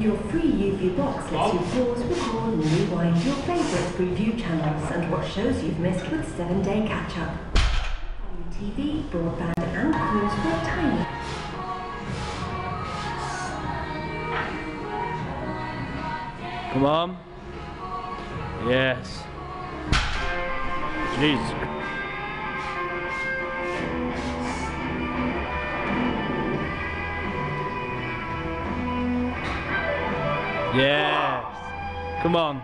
Your free YouView box lets you pause, record and rewind your favourite review channels and watch shows you've missed with 7-day catch-up. TV, broadband and cruise for tiny... Come on. Yes. Jesus. Yes. Come on.